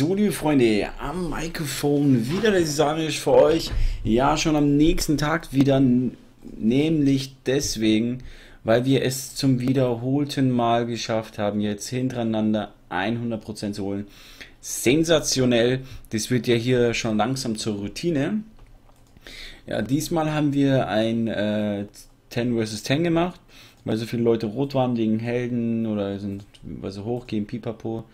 So, liebe Freunde, am Mikrofon wieder der Sanisch für euch. Ja, schon am nächsten Tag wieder, nämlich deswegen, weil wir es zum wiederholten Mal geschafft haben, jetzt hintereinander 100% zu holen. Sensationell, das wird ja hier schon langsam zur Routine. Ja, diesmal haben wir ein äh, 10 vs 10 gemacht, weil so viele Leute rot waren wegen Helden oder sind, weil sie hochgehen, pipapo.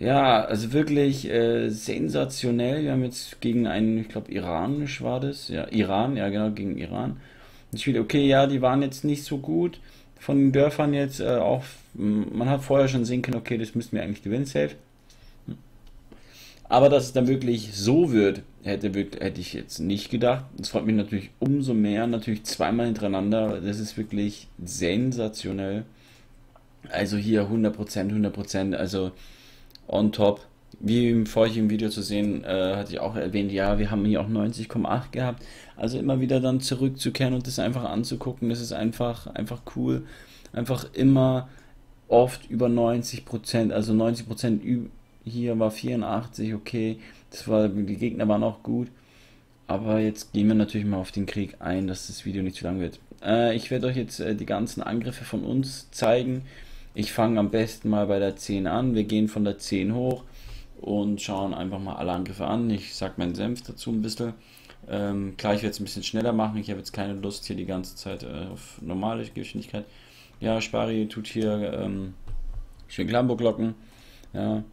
Ja, also wirklich äh, sensationell. Wir haben jetzt gegen einen, ich glaube, iranisch war das. Ja, Iran, ja genau, gegen Iran. Ich wieder, okay, ja, die waren jetzt nicht so gut. Von den Dörfern jetzt äh, auch, man hat vorher schon sehen können, okay, das müssten wir eigentlich gewinnen, safe. Aber dass es dann wirklich so wird, hätte, hätte ich jetzt nicht gedacht. Das freut mich natürlich umso mehr, natürlich zweimal hintereinander. Das ist wirklich sensationell. Also hier 100%, 100%. Also on top. Wie im vorigen Video zu sehen, äh, hatte ich auch erwähnt, ja, wir haben hier auch 90,8 gehabt. Also immer wieder dann zurückzukehren und das einfach anzugucken, das ist einfach, einfach cool. Einfach immer oft über 90 Prozent, also 90 Prozent hier war 84, okay, das war, die Gegner waren auch gut. Aber jetzt gehen wir natürlich mal auf den Krieg ein, dass das Video nicht zu lang wird. Äh, ich werde euch jetzt äh, die ganzen Angriffe von uns zeigen. Ich fange am besten mal bei der 10 an. Wir gehen von der 10 hoch und schauen einfach mal alle Angriffe an. Ich sage meinen Senf dazu ein bisschen. Ähm, klar, ich werde es ein bisschen schneller machen. Ich habe jetzt keine Lust hier die ganze Zeit äh, auf normale Geschwindigkeit. Ja, Spari tut hier ähm, schön Klamburglocken. Ja,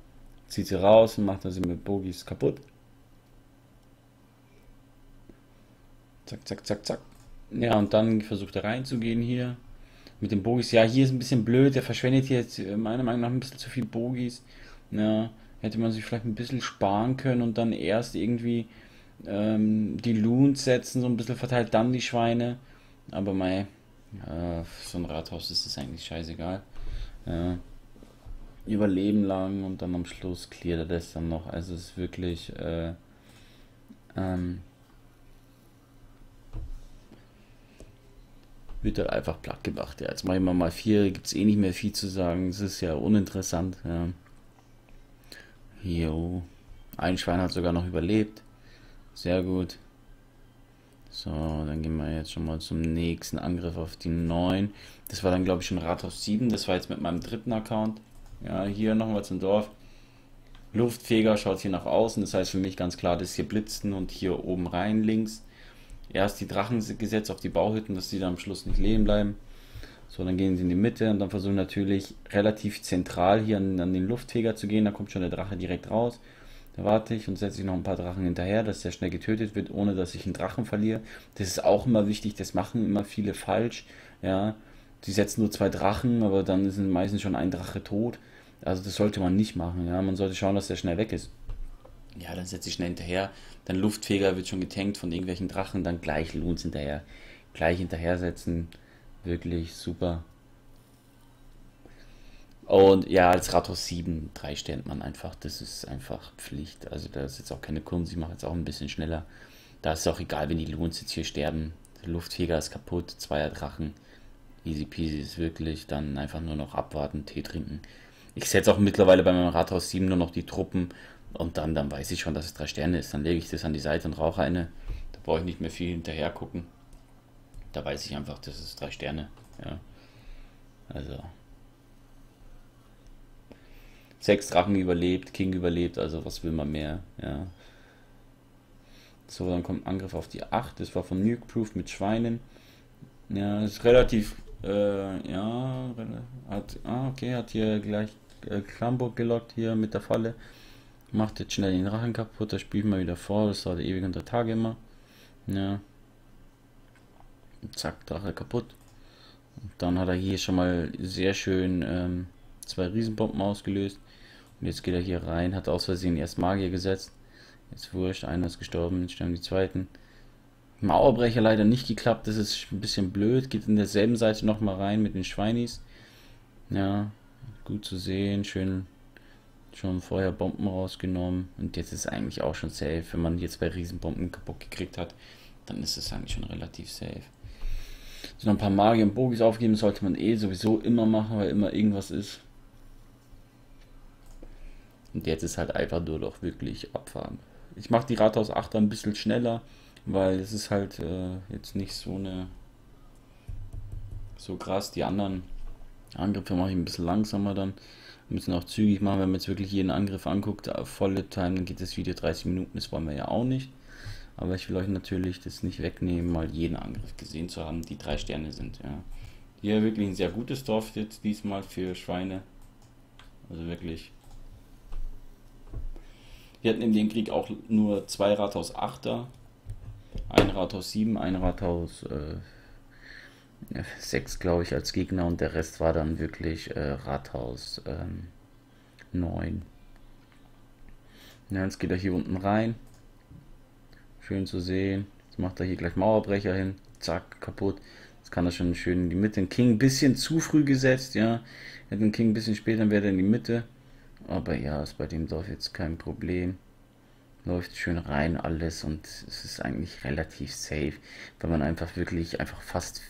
zieht sie raus und macht sie mit Bogies kaputt. Zack, zack, zack, zack. Ja, und dann versucht er reinzugehen hier mit den Bogies. Ja, hier ist ein bisschen blöd. Der verschwendet hier jetzt äh, meiner Meinung nach ein bisschen zu viel Bogies. Ja, hätte man sich vielleicht ein bisschen sparen können und dann erst irgendwie ähm, die Loons setzen, so ein bisschen verteilt, dann die Schweine. Aber mei, äh, so ein Rathaus ist es eigentlich scheißegal. Ja. Überleben lang und dann am Schluss klärt er das dann noch. Also es ist wirklich äh, ähm, wird halt einfach platt gemacht. Ja, jetzt mache ich mal mal vier, gibt es eh nicht mehr viel zu sagen. Es ist ja uninteressant. Ja. Jo. Ein Schwein hat sogar noch überlebt. Sehr gut. So, dann gehen wir jetzt schon mal zum nächsten Angriff auf die 9. Das war dann, glaube ich, schon Rathaus 7. Das war jetzt mit meinem dritten Account. Ja, hier nochmal zum Dorf. Luftfeger schaut hier nach außen. Das heißt für mich ganz klar, dass hier blitzen und hier oben rein links erst die Drachen gesetzt auf die Bauhütten, dass die dann am Schluss nicht leben bleiben. So, dann gehen sie in die Mitte und dann versuchen natürlich relativ zentral hier an, an den Luftfeger zu gehen. Da kommt schon der Drache direkt raus. Da warte ich und setze ich noch ein paar Drachen hinterher, dass der schnell getötet wird, ohne dass ich einen Drachen verliere. Das ist auch immer wichtig, das machen immer viele falsch. Ja, die setzen nur zwei Drachen, aber dann sind meistens schon ein Drache tot. Also das sollte man nicht machen. Ja, man sollte schauen, dass der schnell weg ist. Ja, dann setze ich schnell hinterher. Dann Luftfeger wird schon getankt von irgendwelchen Drachen, dann gleich Loons hinterher. Gleich hinterher setzen. Wirklich super. Und ja, als Rathaus 7, 3 sternt man einfach. Das ist einfach Pflicht. Also da ist jetzt auch keine Kunst. Ich mache jetzt auch ein bisschen schneller. Da ist es auch egal, wenn die Loons jetzt hier sterben. Der Luftfeger ist kaputt, zweier Drachen. Easy peasy ist wirklich. Dann einfach nur noch abwarten, Tee trinken. Ich setze auch mittlerweile bei meinem Rathaus 7 nur noch die Truppen und dann, dann weiß ich schon, dass es drei Sterne ist. Dann lege ich das an die Seite und rauche eine. Da brauche ich nicht mehr viel hinterher gucken. Da weiß ich einfach, das ist drei Sterne. Ja. Also. Sechs Drachen überlebt, King überlebt, also was will man mehr, ja. So, dann kommt Angriff auf die 8. Das war von Nuke Proof mit Schweinen. Ja, ist relativ, äh, ja, hat, ah, okay, hat hier gleich äh, Klamburg gelockt hier mit der Falle. Macht jetzt schnell den Drachen kaputt, das spielt mal wieder vor, das war der ewig unter Tage immer. Ja. Zack, Drache kaputt. Und dann hat er hier schon mal sehr schön ähm, zwei Riesenbomben ausgelöst. Und jetzt geht er hier rein, hat aus Versehen erst Magier gesetzt. Jetzt wurscht, einer ist gestorben, jetzt sterben die zweiten. Mauerbrecher leider nicht geklappt, das ist ein bisschen blöd. Geht in derselben Seite nochmal rein mit den Schweinis. Ja, gut zu sehen, schön schon vorher Bomben rausgenommen und jetzt ist eigentlich auch schon safe. Wenn man jetzt bei Riesenbomben kaputt gekriegt hat, dann ist es eigentlich schon relativ safe. So ein paar Magier und Bogis aufgeben sollte man eh sowieso immer machen, weil immer irgendwas ist. Und jetzt ist halt einfach nur noch wirklich abfahren. Ich mache die Rathaus 8 ein bisschen schneller, weil es ist halt äh, jetzt nicht so eine so krass. Die anderen Angriffe mache ich ein bisschen langsamer dann. Wir müssen auch zügig machen, wenn man jetzt wirklich jeden Angriff anguckt, auf volle Time, dann geht das Video 30 Minuten, das wollen wir ja auch nicht. Aber ich will euch natürlich das nicht wegnehmen, mal jeden Angriff gesehen zu haben, die drei Sterne sind. Ja. Hier wirklich ein sehr gutes Dorf jetzt diesmal für Schweine. Also wirklich. Wir hatten in dem Krieg auch nur zwei Rathaus 8er, ein Rathaus 7, ein Rathaus äh, 6, glaube ich, als Gegner und der Rest war dann wirklich äh, Rathaus ähm, 9. Ja, jetzt geht er hier unten rein. Schön zu sehen. Jetzt macht er hier gleich Mauerbrecher hin. Zack, kaputt. Jetzt kann er schon schön in die Mitte. Den King ein bisschen zu früh gesetzt, ja. Hätte den King ein bisschen später, dann wäre er in die Mitte. Aber ja, ist bei dem Dorf jetzt kein Problem. Läuft schön rein alles und es ist eigentlich relativ safe, weil man einfach wirklich einfach fast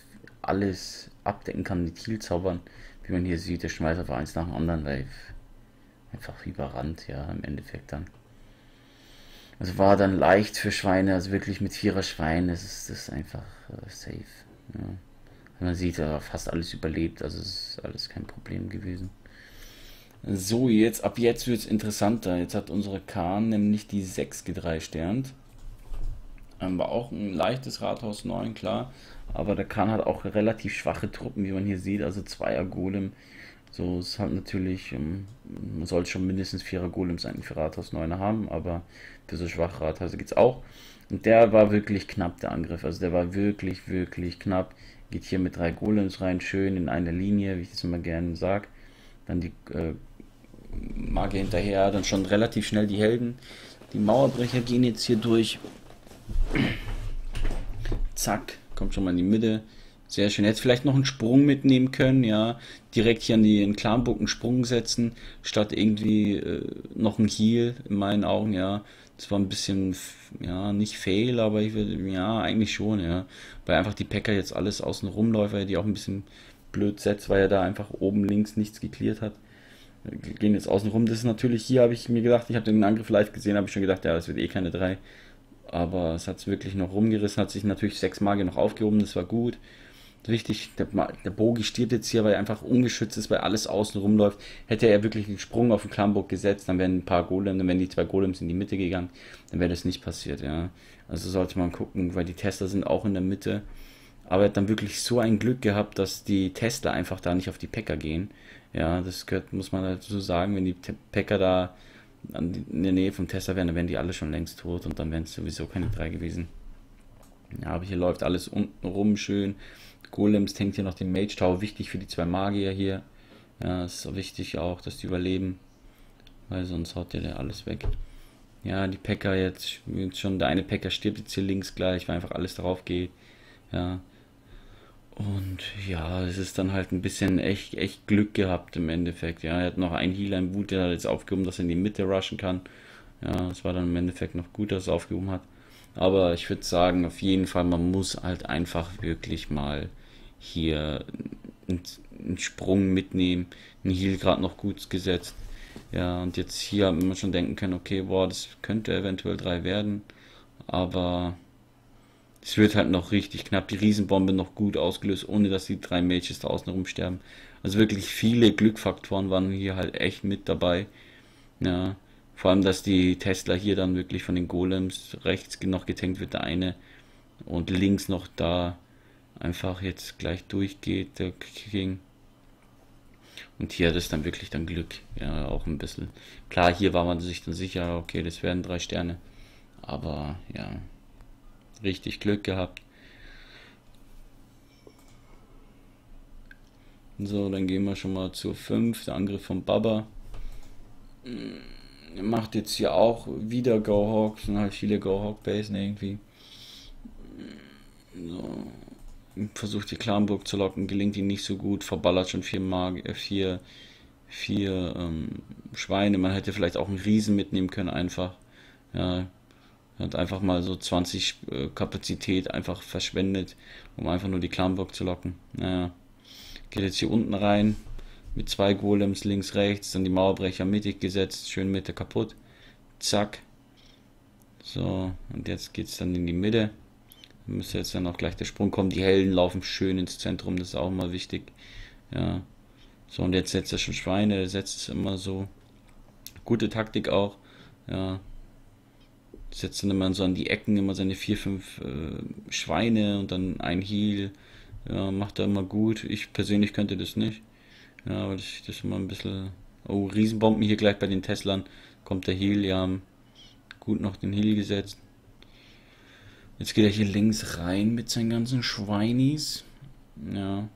alles abdecken kann mit Heal-Zaubern. Wie man hier sieht, der schmeißt auf eins nach dem anderen, weil einfach überrannt, ja, im Endeffekt dann. Also war dann leicht für Schweine, also wirklich mit vierer Schwein, das ist das einfach äh, safe. Ja. Man sieht, er fast alles überlebt, also es ist alles kein Problem gewesen. So, jetzt, ab jetzt wird es interessanter. Jetzt hat unsere Kahn nämlich die 6 gedreisternt. Ähm, war auch ein leichtes Rathaus 9, klar. Aber der Kahn hat auch relativ schwache Truppen, wie man hier sieht. Also Zweier Golem. So ist halt natürlich, ähm, man sollte schon mindestens Vierer Golems eigentlich für Rathaus 9 haben, aber für so schwache Rathäuser geht es auch. Und der war wirklich knapp, der Angriff. Also der war wirklich, wirklich knapp. Geht hier mit drei Golems rein, schön in einer Linie, wie ich das immer gerne sage. Dann die äh, Magier hinterher, dann schon relativ schnell die Helden. Die Mauerbrecher gehen jetzt hier durch. Zack, kommt schon mal in die Mitte. Sehr schön. Jetzt vielleicht noch einen Sprung mitnehmen können, ja. Direkt hier an die in Clanburg einen Sprung setzen, statt irgendwie äh, noch ein Heal, in meinen Augen, ja. Das war ein bisschen, ja, nicht fail, aber ich würde, ja, eigentlich schon, ja. Weil einfach die Packer jetzt alles außen rumläufer, die auch ein bisschen blöd setzt, weil er da einfach oben links nichts geklärt hat. Gehen jetzt außen rum. Das ist natürlich, hier habe ich mir gedacht, ich habe den Angriff live gesehen, habe ich schon gedacht, ja, das wird eh keine 3. Aber es hat es wirklich noch rumgerissen, hat sich natürlich sechs Magier noch aufgehoben, das war gut. Richtig, der, der Bogi stirbt jetzt hier, weil er einfach ungeschützt ist, weil alles außen rumläuft. Hätte er wirklich einen Sprung auf den Klamburg gesetzt, dann wären ein paar Golems, dann wären die zwei Golems in die Mitte gegangen, dann wäre das nicht passiert, ja. Also sollte man gucken, weil die Tester sind auch in der Mitte. Aber er hat dann wirklich so ein Glück gehabt, dass die Tester einfach da nicht auf die Packer gehen. Ja, das gehört, muss man dazu sagen, wenn die Packer da in der Nähe vom Tester wären, dann wären die alle schon längst tot und dann wären es sowieso keine drei gewesen. Ja, aber hier läuft alles unten rum schön. Golems hängt hier noch den Mage Tower, wichtig für die zwei Magier hier. Ja, ist wichtig auch, dass die überleben, weil sonst haut der alles weg. Ja, die Packer jetzt, jetzt schon, der eine Packer stirbt jetzt hier links gleich, weil einfach alles darauf geht. Ja, und ja, es ist dann halt ein bisschen echt, echt Glück gehabt im Endeffekt. Ja, er hat noch einen Healer im Wut, der hat jetzt aufgehoben, dass er in die Mitte rushen kann. Ja, es war dann im Endeffekt noch gut, dass er aufgehoben hat. Aber ich würde sagen, auf jeden Fall, man muss halt einfach wirklich mal hier einen, Sprung mitnehmen. Ein Heal gerade noch gut gesetzt. Ja, und jetzt hier hat man schon denken können, okay, boah, das könnte eventuell 3 werden. Aber es wird halt noch richtig knapp. Die Riesenbombe noch gut ausgelöst, ohne dass die drei Mages da außen rumsterben. Also wirklich viele Glückfaktoren waren hier halt echt mit dabei. Ja, vor allem, dass die Tesla hier dann wirklich von den Golems rechts noch getankt wird, der eine. Und links noch da einfach jetzt gleich durchgeht, der King. Und hier hat es dann wirklich dann Glück. Ja, auch ein bisschen. Klar, hier war man sich dann sicher, okay, das werden drei Sterne. Aber ja, richtig Glück gehabt. So, dann gehen wir schon mal zur 5. Der Angriff von Baba. Er macht jetzt hier auch wieder Go Hawk. Sind halt viele Go Hawk Basen irgendwie. So. Versucht die Clanburg zu locken, gelingt ihm nicht so gut, verballert schon vier, Mag äh, vier, vier ähm, Schweine. Man hätte vielleicht auch einen Riesen mitnehmen können, einfach. Ja, hat einfach mal so 20 äh, Kapazität einfach verschwendet, um einfach nur die Clanburg zu locken. Naja, geht jetzt hier unten rein. mit zwei Golems links, rechts, dann die Mauerbrecher mittig gesetzt, schön Mitte kaputt. Zack. So, und jetzt geht es dann in die Mitte. Da müsste jetzt dann auch gleich der Sprung kommen. Die Helden laufen schön ins Zentrum, das ist auch mal wichtig. Ja. So, und jetzt setzt er schon Schweine, setzt es immer so. Gute Taktik auch. Ja. Setzt dann immer so an die Ecken immer seine vier, fünf äh, Schweine und dann ein Heal. Ja, macht er immer gut. Ich persönlich könnte das nicht. Ja, weil ich das immer ein bisschen. Oh, Riesenbomben hier gleich bei den Teslern. Kommt der Heal, ja. Gut noch den Heal gesetzt. Jetzt geht er hier links rein mit seinen ganzen Schweinis. Ja.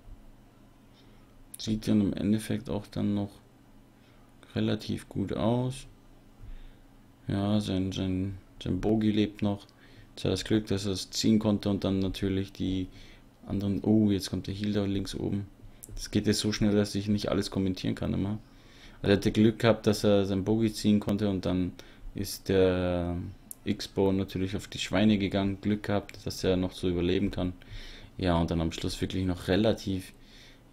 Sieht dann im Endeffekt auch dann noch relativ gut aus. Ja, sein, sein, sein Bogi lebt noch. Jetzt hat das Glück, dass er es ziehen konnte und dann natürlich die anderen. Oh, jetzt kommt der Heal da links oben. Das geht jetzt so schnell, dass ich nicht alles kommentieren kann immer. Also er hatte Glück gehabt, dass er sein Bogi ziehen konnte und dann ist der X-Bow natürlich auf die Schweine gegangen. Glück gehabt, dass er noch so überleben kann. Ja, und dann am Schluss wirklich noch relativ,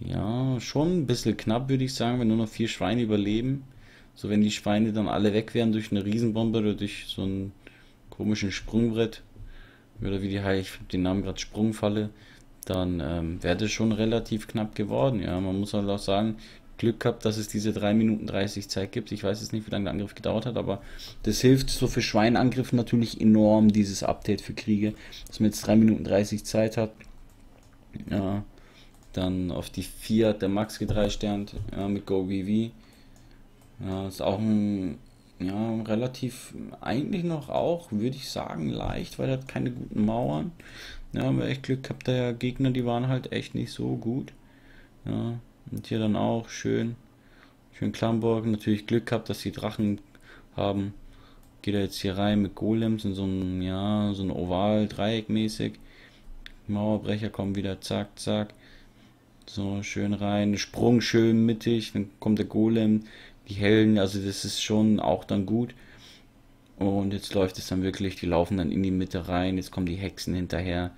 ja, schon ein bisschen knapp, würde ich sagen, wenn nur noch vier Schweine überleben. So, wenn die Schweine dann alle weg wären durch eine Riesenbombe oder durch so einen komischen Sprungbrett, oder wie die heißt, ich habe den Namen gerade Sprungfalle, dann ähm, wäre das schon relativ knapp geworden. Ja, man muss halt auch sagen, Glück gehabt, dass es diese 3 Minuten 30 Zeit gibt. Ich weiß jetzt nicht, wie lange der Angriff gedauert hat, aber das hilft so für Schweinangriffen natürlich enorm, dieses Update für Kriege, dass man jetzt 3 Minuten 30 Zeit hat. Ja, dann auf die 4 hat der Max gedreisternt ja, mit GoVV. Ja, ist auch ein ja, relativ, eigentlich noch auch, würde ich sagen, leicht, weil er hat keine guten Mauern. Ja, aber echt Glück gehabt, der Gegner, die waren halt echt nicht so gut. Ja, und hier dann auch schön, schön Klamburg. Natürlich Glück gehabt, dass die Drachen haben. Geht er jetzt hier rein mit Golems in so einem, ja, so ein Oval, Dreieck mäßig. Mauerbrecher kommen wieder, zack, zack. So, schön rein. Sprung schön mittig. Dann kommt der Golem. Die Hellen, also das ist schon auch dann gut. Und jetzt läuft es dann wirklich, die laufen dann in die Mitte rein. Jetzt kommen die Hexen hinterher.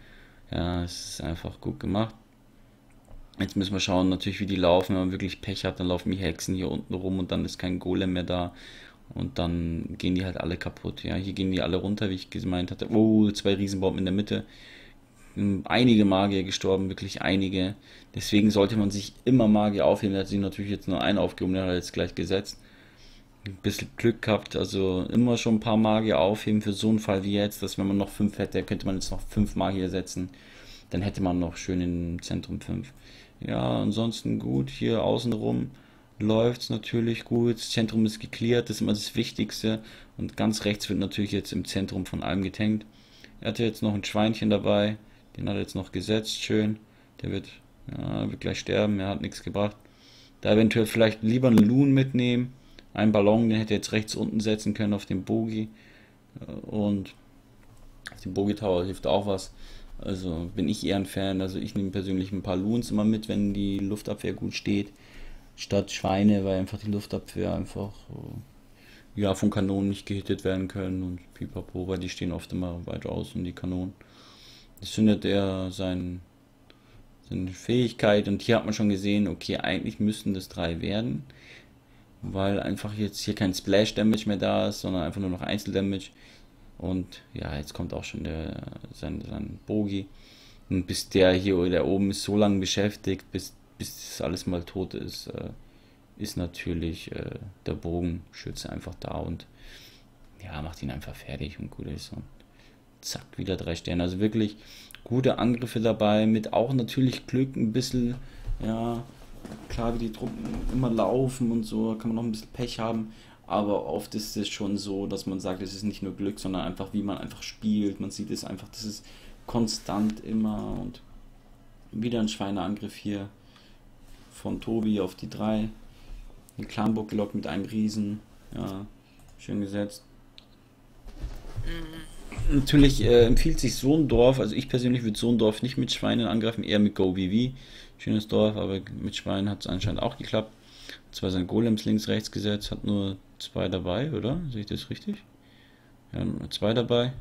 Ja, es ist einfach gut gemacht. Jetzt müssen wir schauen, natürlich, wie die laufen. Wenn man wirklich Pech hat, dann laufen die Hexen hier unten rum und dann ist kein Golem mehr da. Und dann gehen die halt alle kaputt. Ja, hier gehen die alle runter, wie ich gemeint hatte. Oh, zwei Riesenbomben in der Mitte. Einige Magier gestorben, wirklich einige. Deswegen sollte man sich immer Magier aufheben. Er hat sich natürlich jetzt nur einen aufgehoben, der hat jetzt gleich gesetzt. Ein bisschen Glück gehabt, also immer schon ein paar Magier aufheben für so einen Fall wie jetzt, dass wenn man noch fünf hätte, könnte man jetzt noch fünf Magier setzen. Dann hätte man noch schön im Zentrum fünf. Ja, ansonsten gut. Hier außenrum läuft es natürlich gut. Das Zentrum ist geklärt, das ist immer das Wichtigste. Und ganz rechts wird natürlich jetzt im Zentrum von allem getankt. Er hatte jetzt noch ein Schweinchen dabei. Den hat er jetzt noch gesetzt. Schön. Der wird, ja, wird gleich sterben. Er hat nichts gebracht. Da eventuell vielleicht lieber einen Loon mitnehmen. Ein Ballon, den hätte er jetzt rechts unten setzen können auf den Bogi. Und auf den Bogi Tower hilft auch was. Also bin ich eher ein Fan. Also ich nehme persönlich ein paar Loons immer mit, wenn die Luftabwehr gut steht. Statt Schweine, weil einfach die Luftabwehr einfach äh, ja, von Kanonen nicht gehittet werden können und pipapo, weil die stehen oft immer weit aus und die Kanonen. Das findet er sein, seine Fähigkeit und hier hat man schon gesehen, okay, eigentlich müssten das drei werden, weil einfach jetzt hier kein Splash Damage mehr da ist, sondern einfach nur noch Einzeldamage. Und ja, jetzt kommt auch schon der, sein, sein Bogi. Und bis der hier oder oben ist so lange beschäftigt, bis, bis das alles mal tot ist, äh, ist natürlich äh, der Bogenschütze einfach da und ja, macht ihn einfach fertig und gut ist. Und zack, wieder drei Sterne. Also wirklich gute Angriffe dabei, mit auch natürlich Glück, ein bisschen, ja, klar, wie die Truppen immer laufen und so, kann man noch ein bisschen Pech haben aber oft ist es schon so, dass man sagt, es ist nicht nur Glück, sondern einfach, wie man einfach spielt. Man sieht es einfach, das ist konstant immer und wieder ein Schweineangriff hier von Tobi auf die 3. Ein Clanburg gelockt mit einem Riesen. Ja, schön gesetzt. Natürlich äh, empfiehlt sich so ein Dorf, also ich persönlich würde so ein Dorf nicht mit Schweinen angreifen, eher mit GoVV. Schönes Dorf, aber mit Schweinen hat es anscheinend auch geklappt. Zwar sein Golems links, rechts gesetzt, hat nur zwei dabei, oder? Sehe ich das richtig? Ja, nur zwei dabei.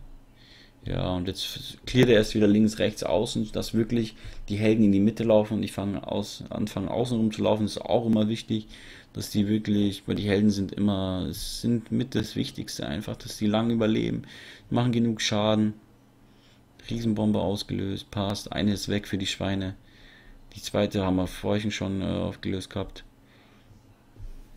Ja, und jetzt klärt er erst wieder links, rechts, außen, dass wirklich die Helden in die Mitte laufen und ich fange aus, anfangen außen rum zu laufen, ist auch immer wichtig, dass die wirklich, weil die Helden sind immer, sind mit das Wichtigste einfach, dass die lang überleben, machen genug Schaden. Riesenbombe ausgelöst, passt, eine ist weg für die Schweine. Die zweite haben wir vorhin schon äh, aufgelöst gehabt.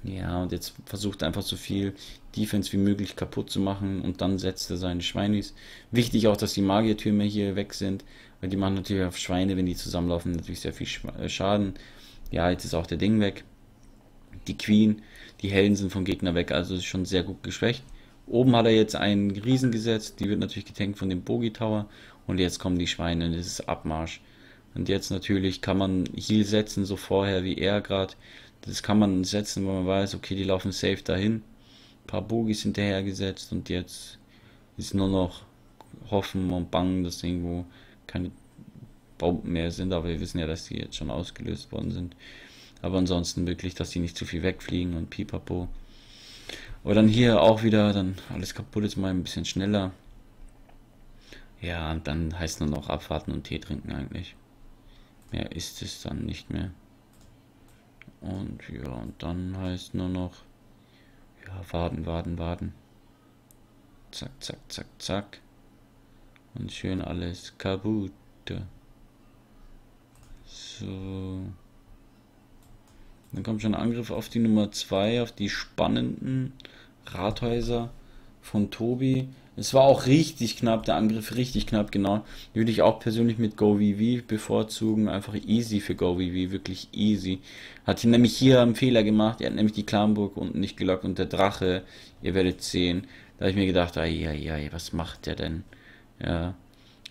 Ja, und jetzt versucht er einfach so viel Defense wie möglich kaputt zu machen und dann setzt er seine Schweinis. Wichtig auch, dass die Magiertürme hier weg sind, weil die machen natürlich auf Schweine, wenn die zusammenlaufen, natürlich sehr viel äh, Schaden. Ja, jetzt ist auch der Ding weg. Die Queen, die Helden sind vom Gegner weg, also ist schon sehr gut geschwächt. Oben hat er jetzt einen Riesen gesetzt, die wird natürlich getankt von dem Bogie Tower und jetzt kommen die Schweine, das ist Abmarsch. Und jetzt natürlich kann man Heal setzen, so vorher wie er gerade. Das kann man setzen, wenn man weiß, okay, die laufen safe dahin. Ein paar Bogies hinterher gesetzt und jetzt ist nur noch hoffen und bangen, dass irgendwo keine Bomben mehr sind, aber wir wissen ja, dass die jetzt schon ausgelöst worden sind. Aber ansonsten wirklich, dass die nicht zu viel wegfliegen und pipapo. Aber dann hier auch wieder, dann alles kaputt ist, mal ein bisschen schneller. Ja, und dann heißt nur noch abwarten und Tee trinken eigentlich. Mehr ist es dann nicht mehr. Und ja, und dann heißt nur noch, ja, warten, warten, warten. Zack, zack, zack, zack. Und schön alles kaputt. So. Dann kommt schon ein Angriff auf die Nummer 2, auf die spannenden Rathäuser von Tobi. Es war auch richtig knapp, der Angriff richtig knapp, genau. Würde ich auch persönlich mit GoVV bevorzugen. Einfach easy für GoVV, wirklich easy. Hat nämlich hier einen Fehler gemacht. Er hat nämlich die Klamburg unten nicht gelockt und der Drache, ihr werdet sehen. Da habe ich mir gedacht, ai, ai, ai, was macht der denn? Ja.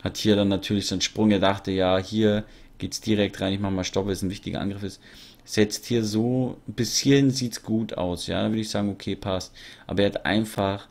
Hat hier dann natürlich seinen Sprung. Er dachte, ja, hier geht's direkt rein. Ich mache mal Stopp, weil es ein wichtiger Angriff ist. Setzt hier so, bis hierhin sieht's gut aus. Ja, dann würde ich sagen, okay, passt. Aber er hat einfach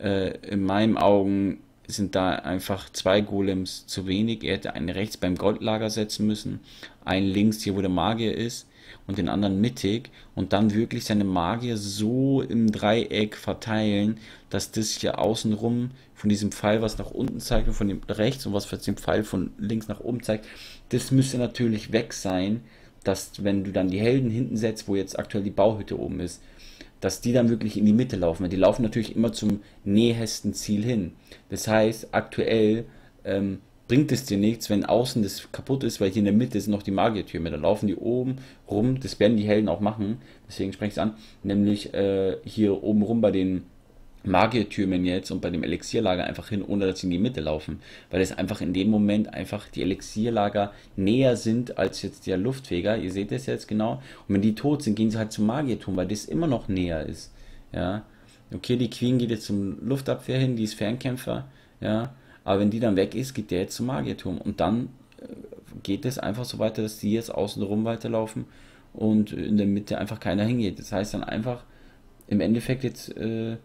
äh, in meinen Augen sind da einfach zwei Golems zu wenig. Er hätte einen rechts beim Goldlager setzen müssen, einen links hier, wo der Magier ist und den anderen mittig und dann wirklich seine Magier so im Dreieck verteilen, dass das hier außenrum von diesem Pfeil, was nach unten zeigt und von dem rechts und was von dem Pfeil von links nach oben zeigt, das müsste natürlich weg sein, dass wenn du dann die Helden hinten setzt, wo jetzt aktuell die Bauhütte oben ist, dass die dann wirklich in die Mitte laufen. Die laufen natürlich immer zum nähesten Ziel hin. Das heißt, aktuell ähm, bringt es dir nichts, wenn außen das kaputt ist, weil hier in der Mitte sind noch die Magiertürme. Da laufen die oben rum, das werden die Helden auch machen, deswegen spreche ich es an, nämlich äh, hier oben rum bei den Magiertürmen jetzt und bei dem Elixierlager einfach hin, ohne dass sie in die Mitte laufen. Weil es einfach in dem Moment einfach die Elixierlager näher sind als jetzt der Luftfeger. Ihr seht das jetzt genau. Und wenn die tot sind, gehen sie halt zum Magierturm, weil das immer noch näher ist. Ja. Okay, die Queen geht jetzt zum Luftabwehr hin, die ist Fernkämpfer. Ja. Aber wenn die dann weg ist, geht der jetzt zum Magierturm. Und dann äh, geht es einfach so weiter, dass die jetzt außenrum weiterlaufen und in der Mitte einfach keiner hingeht. Das heißt dann einfach im Endeffekt jetzt. Äh,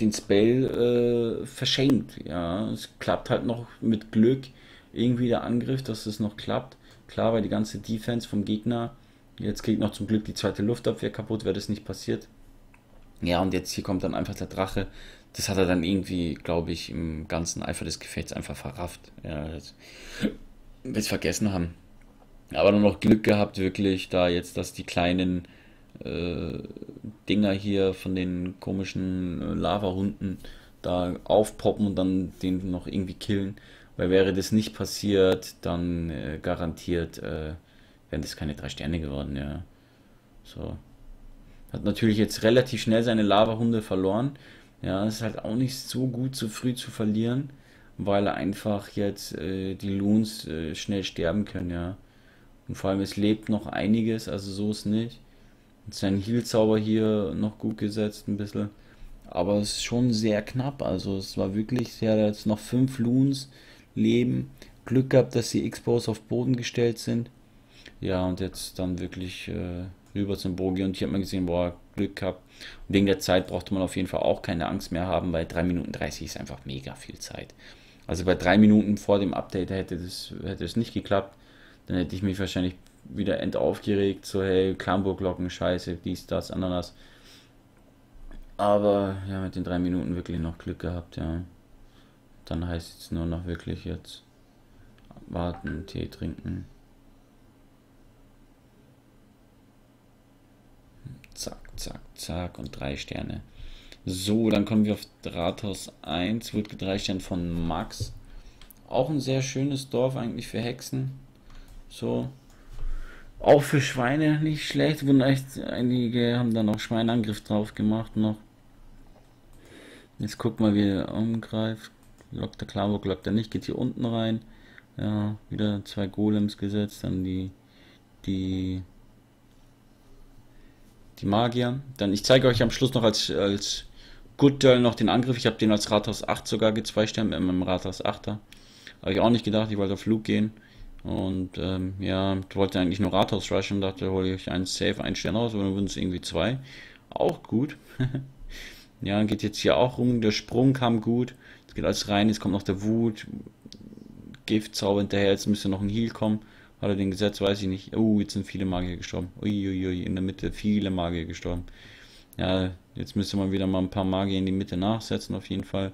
den Spell äh, verschenkt. Ja, es klappt halt noch mit Glück irgendwie der Angriff, dass es noch klappt. Klar, weil die ganze Defense vom Gegner, jetzt kriegt noch zum Glück die zweite Luftabwehr kaputt, wäre das nicht passiert. Ja, und jetzt hier kommt dann einfach der Drache. Das hat er dann irgendwie, glaube ich, im ganzen Eifer des Gefechts einfach verrafft. Ja, das es vergessen haben. Aber nur noch Glück gehabt, wirklich, da jetzt, dass die kleinen äh, Dinger hier von den komischen äh, Lava-Hunden da aufpoppen und dann den noch irgendwie killen. Weil wäre das nicht passiert, dann äh, garantiert äh, wären das keine drei Sterne geworden, ja. So. Hat natürlich jetzt relativ schnell seine Lava-Hunde verloren. Ja, ist halt auch nicht so gut, so früh zu verlieren, weil einfach jetzt äh, die Loons äh, schnell sterben können, ja. Und vor allem es lebt noch einiges, also so ist nicht. Sein Heal-Zauber hier noch gut gesetzt, ein bisschen. Aber es ist schon sehr knapp. Also es war wirklich, sehr jetzt noch fünf Loons leben. Glück gehabt, dass die Expos auf Boden gestellt sind. Ja, und jetzt dann wirklich äh, rüber zum Bogi. Und hier hat man gesehen, boah, Glück gehabt. Und wegen der Zeit brauchte man auf jeden Fall auch keine Angst mehr haben, weil 3 Minuten 30 ist einfach mega viel Zeit. Also bei 3 Minuten vor dem Update hätte das, hätte es nicht geklappt. Dann hätte ich mich wahrscheinlich wieder endaufgeregt, so hey, Klamburg-Glocken, scheiße, dies, das, Ananas. Aber ja, mit den drei Minuten wirklich noch Glück gehabt, ja. Dann heißt es nur noch wirklich jetzt warten, Tee trinken. Zack, zack, zack und drei Sterne. So, dann kommen wir auf Rathaus 1, wird drei von Max. Auch ein sehr schönes Dorf eigentlich für Hexen. So. Auch für Schweine nicht schlecht. Wurden einige haben dann auch Schweinangriff drauf gemacht noch. Jetzt guck mal, wie er umgreift. Lockt der Klarburg, lockt er nicht, geht hier unten rein. Ja, wieder zwei Golems gesetzt, dann die, die, die Magier. Dann, ich zeige euch am Schluss noch als, als Good Girl noch den Angriff. Ich habe den als Rathaus 8 sogar gezweistern, mit meinem Rathaus 8er. Habe ich auch nicht gedacht, ich wollte auf Flug gehen. Und ähm, ja, wollte eigentlich nur Rathaus rushen und dachte, hole ich einen Safe, einen Stern raus, aber dann wurden es irgendwie zwei. Auch gut. ja, geht jetzt hier auch rum. Der Sprung kam gut. Es geht alles rein, jetzt kommt noch der Wut. Giftzauber hinterher, jetzt müsste noch ein Heal kommen. Hat er den gesetzt, weiß ich nicht. Oh, jetzt sind viele Magier gestorben. Uiuiui, in der Mitte viele Magier gestorben. Ja, jetzt müsste man wieder mal ein paar Magier in die Mitte nachsetzen, auf jeden Fall.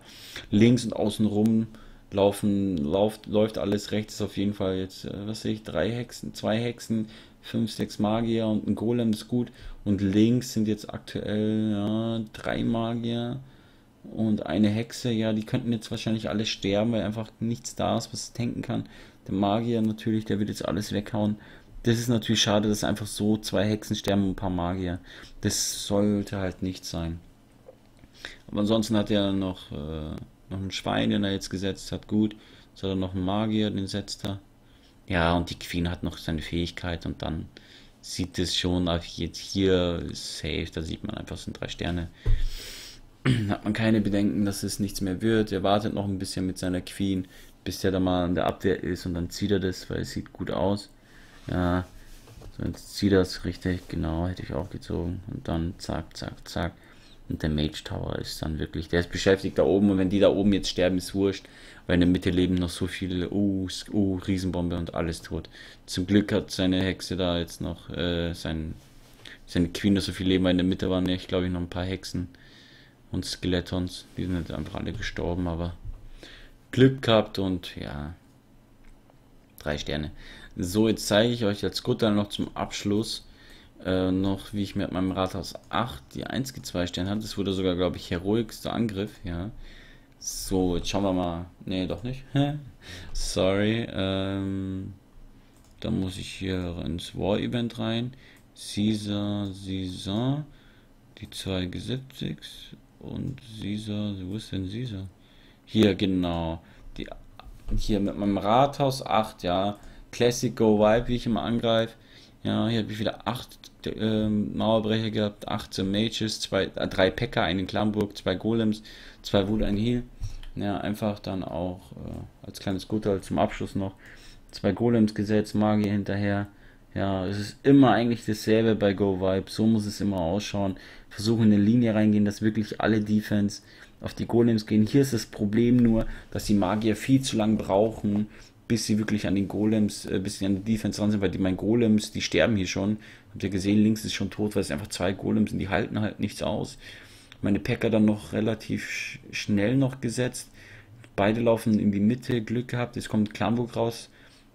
Links und außen rum laufen, läuft, läuft alles rechts ist auf jeden Fall jetzt, äh, was sehe ich, drei Hexen, zwei Hexen, fünf, sechs Magier und ein Golem ist gut. Und links sind jetzt aktuell ja, drei Magier und eine Hexe. Ja, die könnten jetzt wahrscheinlich alle sterben, weil einfach nichts da ist, was tanken kann. Der Magier natürlich, der wird jetzt alles weghauen. Das ist natürlich schade, dass einfach so zwei Hexen sterben und ein paar Magier. Das sollte halt nicht sein. Aber ansonsten hat er noch äh, noch ein Schwein, den er jetzt gesetzt hat, gut. Jetzt hat er noch einen Magier, den setzt er. Ja, und die Queen hat noch seine Fähigkeit und dann sieht es schon auf jetzt hier safe, da sieht man einfach, sind drei Sterne. hat man keine Bedenken, dass es nichts mehr wird. Er wartet noch ein bisschen mit seiner Queen, bis der da mal an der Abwehr ist und dann zieht er das, weil es sieht gut aus. Ja, so jetzt zieht er es richtig, genau, hätte ich auch gezogen. Und dann zack, zack, zack. Und der Mage Tower ist dann wirklich, der ist beschäftigt da oben und wenn die da oben jetzt sterben, ist wurscht, weil in der Mitte leben noch so viele, oh, oh Riesenbombe und alles tot. Zum Glück hat seine Hexe da jetzt noch, äh, sein, seine Queen noch so viel Leben, weil in der Mitte waren ja, ich glaube, noch ein paar Hexen und Skeletons, die sind jetzt einfach alle gestorben, aber Glück gehabt und ja, drei Sterne. So, jetzt zeige ich euch als Gutter noch zum Abschluss, äh, noch, wie ich mit meinem Rathaus 8 die 1 gezweistern hatte. Das wurde sogar, glaube ich, heroischster Angriff, ja. So, jetzt schauen wir mal. Ne, doch nicht. Sorry. Ähm, da muss ich hier ins War-Event rein. Caesar, Caesar. Die zwei Gesetzix und Caesar. Wo ist denn Caesar? Hier, genau. Die, hier mit meinem Rathaus 8, ja. Classic Go Vibe, wie ich immer angreife. Ja, hier habe ich wieder 8 ähm, Mauerbrecher gehabt, 18 Mages, zwei, äh, drei Packer, einen Klamburg, zwei Golems, zwei Wut, ein Heal. Ja, einfach dann auch äh, als kleines Gutteil zum Abschluss noch zwei Golems gesetzt, Magier hinterher. Ja, es ist immer eigentlich dasselbe bei Go Vibe. So muss es immer ausschauen. Versuchen in eine Linie reingehen, dass wirklich alle Defense auf die Golems gehen. Hier ist das Problem nur, dass die Magier viel zu lang brauchen, bis sie wirklich an den Golems, äh, bis sie an die Defense ran sind, weil die mein Golems, die sterben hier schon. Habt ihr gesehen, links ist schon tot, weil es einfach zwei Golems sind, die halten halt nichts aus. Meine Packer dann noch relativ sch schnell noch gesetzt. Beide laufen in die Mitte, Glück gehabt, jetzt kommt Klamburg raus.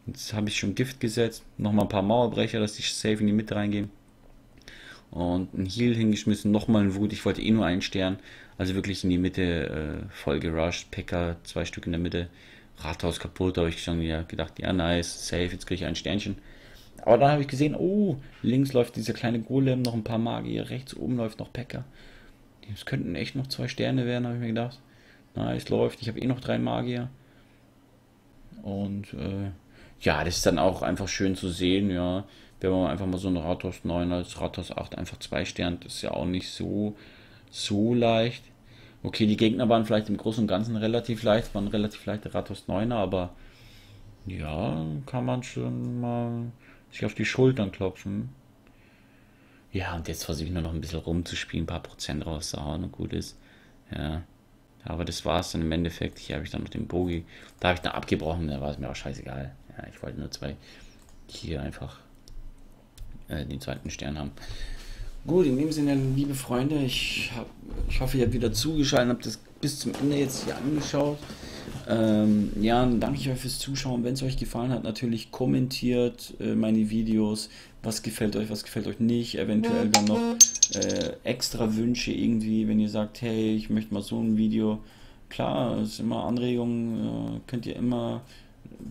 Jetzt habe ich schon Gift gesetzt, nochmal ein paar Mauerbrecher, dass die safe in die Mitte reingehen. Und ein Heal hingeschmissen, nochmal ein Wut, ich wollte eh nur einen Stern. Also wirklich in die Mitte äh, voll gerusht, Packer, zwei Stück in der Mitte. Rathaus kaputt, da habe ich schon gedacht, ja nice, safe, jetzt kriege ich ein Sternchen. Aber dann habe ich gesehen, oh, links läuft dieser kleine Golem, noch ein paar Magier, rechts oben läuft noch Packer. Das könnten echt noch zwei Sterne werden, habe ich mir gedacht. Nice, läuft, ich habe eh noch drei Magier. Und äh, ja, das ist dann auch einfach schön zu sehen, ja. Wenn man einfach mal so ein Rathaus 9 als Rathaus 8 einfach zwei Sterne, das ist ja auch nicht so, so leicht. Okay, die Gegner waren vielleicht im Großen und Ganzen relativ leicht, waren relativ leichte Ratos 9er, aber ja, kann man schon mal sich auf die Schultern klopfen. Ja, und jetzt versuche ich nur noch ein bisschen rumzuspielen, ein paar Prozent rauszuhauen und gut ist. Ja, aber das war es dann im Endeffekt. Hier habe ich dann noch den Bogi. Da habe ich dann abgebrochen, da war es mir auch scheißegal. Ja, ich wollte nur zwei hier einfach äh, den zweiten Stern haben. Gut, in dem Sinne, liebe Freunde, ich, hab, ich hoffe, ihr habt wieder zugeschaltet, habt das bis zum Ende jetzt hier angeschaut. Ähm, ja, dann danke ich euch fürs Zuschauen. Wenn es euch gefallen hat, natürlich kommentiert äh, meine Videos. Was gefällt euch, was gefällt euch nicht. Eventuell dann noch äh, extra Wünsche irgendwie, wenn ihr sagt, hey, ich möchte mal so ein Video. Klar, es ist immer Anregungen, äh, könnt ihr immer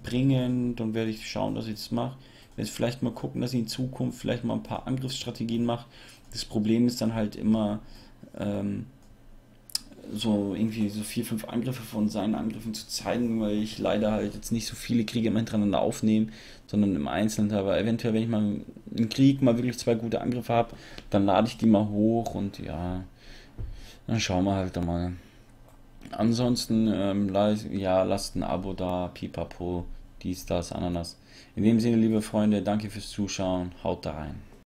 bringen. Dann werde ich schauen, dass ich das mache. Jetzt vielleicht mal gucken, dass ich in Zukunft vielleicht mal ein paar Angriffsstrategien mache. Das Problem ist dann halt immer, ähm, so irgendwie so vier, fünf Angriffe von seinen Angriffen zu zeigen, weil ich leider halt jetzt nicht so viele Kriege immer hintereinander aufnehme, sondern im Einzelnen. Aber eventuell, wenn ich mal im Krieg mal wirklich zwei gute Angriffe habe, dann lade ich die mal hoch und ja, dann schauen wir halt mal. Ansonsten, ähm, ja, lasst ein Abo da, pipapo, dies, das, Ananas. In dem Sinne, liebe Freunde, danke fürs Zuschauen, haut da rein.